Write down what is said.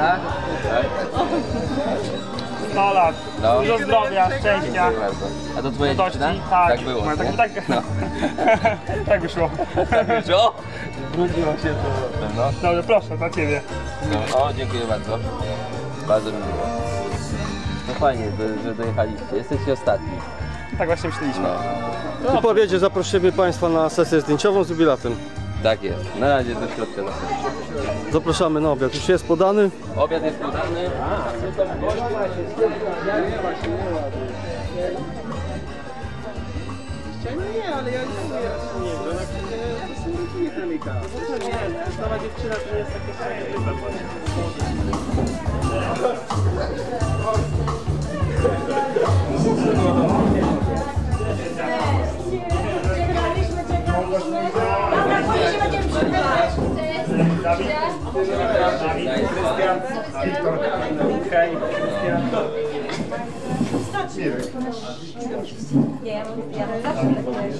Tak? 100 lat. No. Dużo zdrowia, szczęścia. Dziękuję bardzo. A to Radości, dziewczyna? tak. Tak było, No, tak, tak, No. tak wyszło. Co? Brudziło się to. No. Dobrze, proszę, dla ciebie. no. O, dziękuję bardzo. Bardzo mi miło. No fajnie, że, że dojechaliście. Jesteście ostatni. Tak właśnie myśleliśmy. No. I powiedzie zaprosimy Państwa na sesję zdjęciową z jubilatem. Tak jest. Na razie do środka zapraszam. Zapraszamy na obiad. Już jest podany. Obiad jest podany. Nie, ale ja nie mówię, że nie, przecież to są rodziny kremika. No nie, stała dziewczyna to nie jest takie fajne. Dawid, Krystian, Wiktor, Hej, Krystian. Mirek. Nie, ja mam ja zawsze tak powiem.